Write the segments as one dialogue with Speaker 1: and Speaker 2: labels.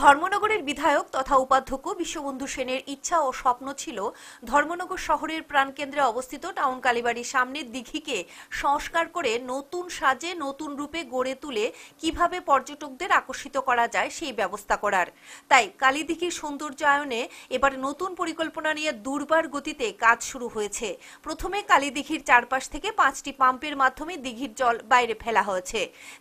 Speaker 1: ধর্মনগরের বিধায়ক তথা উপাধ্যক্ষ বিশ্ববন্ধু সেনের ইচ্ছা ও স্বপ্ন ছিল ধর্মনগর শহরের প্রাণকেন্দ্রে অবস্থিত টাউন কালীবাড়ির সামনের দিঘিকে সংস্কার করে নতুন সাজে, নতুন রূপে গড়ে তুলে কীভাবে পর্যটকদের আকর্ষিত করা যায় সেই ব্যবস্থা করার। তাই কালীদিঘির সৌন্দর্যায়নে এবার নতুন পরিকল্পনা নিয়ে দুর্বার গতিতে কাজ শুরু হয়েছে। প্রথমে কালীদিঘির চারপাশ থেকে পাঁচটি পাম্পের মাধ্যমে দিঘির জল বাইরে ফেলা হয়েছে।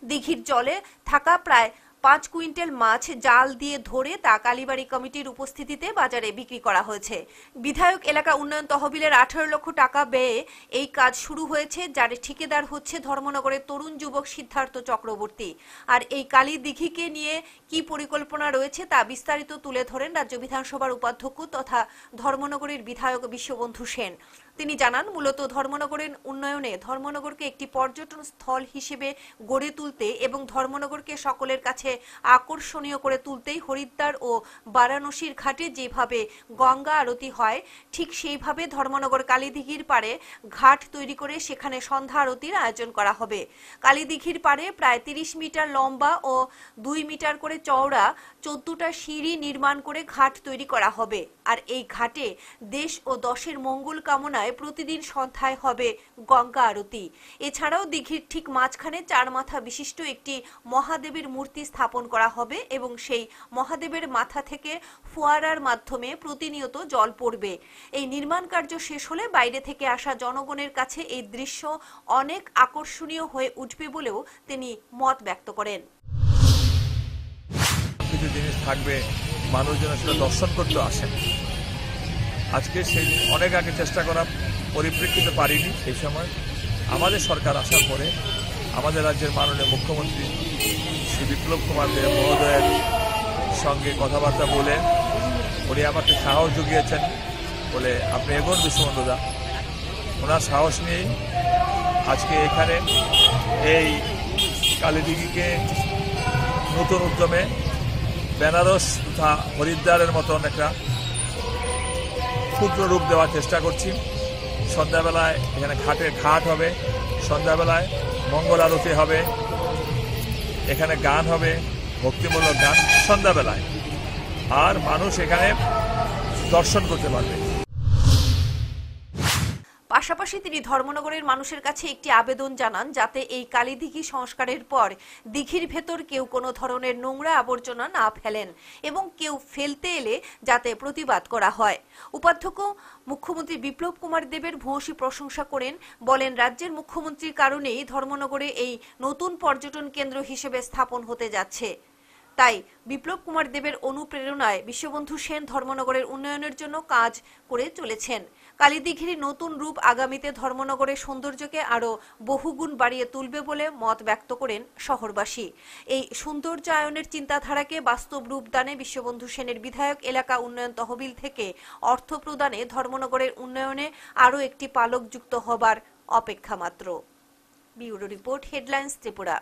Speaker 1: দিঘির জলে থাকা প্রায় পাঁচ কুইন্টাল মাছ জাল দিয়ে ধরে তা কালীবাড়ি কমিটির উপস্থিতিতে বাজারে বিক্রি করা হয়েছে। বিধায়ক এলাকা উন্নয়ন তহবিলের আঠারো লক্ষ টাকা ব্যয়ে এই কাজ শুরু হয়েছে, যার ঠিকাদার হচ্ছে ধর্মনগরের তরুণ যুবক সিদ্ধার্থ চক্রবর্তী। আর এই কালী দিঘিকে নিয়ে কি পরিকল্পনা রয়েছে তা বিস্তারিত তুলে ধরেন রাজ্য বিধানসভার উপাধ্যক্ষ তথা ধর্মনগরের বিধায়ক বিশ্ববন্ধু সেন। তিনি জানান, মূলত ধর্মনগরের উন্নয়নে ধর্মনগরকে একটি পর্যটন স্থল হিসেবে গড়ে তুলতে এবং ধর্মনগরকে সকলের কাছে আকর্ষণীয় করে তুলতেই হরিদ্বার ও বারাণসীর ঘাটে যেভাবে গঙ্গা আরতি হয়, ঠিক সেইভাবে ধর্মনগর কালীদিঘির পাড়ে ঘাট তৈরি করে সেখানে সন্ধ্যা আরতির আয়োজন করা হবে। কালীদিঘির পাড়ে প্রায় তিরিশ মিটার লম্বা ও দুই মিটার করে চওড়া চোদ্দটা সিঁড়ি নির্মাণ করে ঘাট তৈরি করা হবে। আর এই ঘাটে দেশ ও দশের মঙ্গল কামনায় প্রতিদিন সন্ধ্যায় হবে গঙ্গা আরতি। এছাড়াও দিঘির ঠিক মাঝখানে চার মাথা বিশিষ্ট একটি মহাদেবের মূর্তি স্থাপন করা হবে এবং সেই মহাদেবের মাথা থেকে ফোয়ারার মাধ্যমে প্রতিনিয়ত জল পড়বে। এই নির্মাণ কার্য শেষ হলে বাইরে থেকে আসা জনগণের কাছে এই দৃশ্য অনেক আকর্ষণীয় হয়ে উঠবে বলেও তিনি মত ব্যক্ত করেন।
Speaker 2: কিছু জিনিস থাকবে, মানুষজন সেটা দর্শন করতে আসেন। আজকে সেই অনেক আগে চেষ্টা করা পরিপ্রেক্ষিতে পারিনি সেই সময়। আমাদের সরকার আসার পরে আমাদের রাজ্যের মাননীয় মুখ্যমন্ত্রী শ্রী বিপ্লব কুমার দেব মহোদয়ের সঙ্গে কথাবার্তা বলে উনি আমাকে সাহস জুগিয়েছেন বলে আপনি এগোন বিশ্ববন্ধুদা। ওনার সাহস নিয়েই আজকে এখানে এই কালীদিঘিকে নতুন উদ্যমে বেনারস তথা হরিদ্বারের মতন একটা ক্ষুদ্র রূপ দেওয়ার চেষ্টা করছি। সন্ধ্যাবেলায় এখানে ঘাটের ঘাট হবে, সন্ধ্যাবেলায় মঙ্গল আরতি হবে, এখানে গান হবে, ভক্তিমূলক গান সন্ধ্যাবেলায়। আর মানুষ এখানে দর্শন করতে পারবে।
Speaker 1: পাশাপাশি তিনি ধর্মনগরের মানুষের কাছে একটি আবেদন জানান যাতে এই কালীদিঘি সংস্কারের পর দিঘির ভেতর কেউ কোনো ধরনের নোংরা আবর্জনা না ফেলেন এবং কেউ ফেলতে এলে যাতে প্রতিবাদ করা হয়। উপাধ্যক্ষ মুখ্যমন্ত্রী বিপ্লব কুমার দেবের ভূয়সী প্রশংসা করেন, বলেন, রাজ্যের মুখ্যমন্ত্রীর কারণেই ধর্মনগরে এই নতুন পর্যটন কেন্দ্র হিসেবে স্থাপন হতে যাচ্ছে। তাই বিপ্লব কুমার দেবের অনুপ্রেরণায় বিশ্ববন্ধু সেন ধর্মনগরের উন্নয়নের জন্য কাজ করে চলেছেন। কালীদিঘির নতুন রূপ আগামীতে ধর্মনগরের সৌন্দর্যকে আরও বহুগুণ বাড়িয়ে তুলবে বলে মত ব্যক্ত করেন শহরবাসী। এই সৌন্দর্যায়নের চিন্তাধারাকে বাস্তব রূপ দানে বিশ্ববন্ধু সেনের বিধায়ক এলাকা উন্নয়ন তহবিল থেকে অর্থ প্রদানে ধর্মনগরের উন্নয়নে আরও একটি পালক যুক্ত হবার অপেক্ষা মাত্র। Bureau report, headlines Tripura.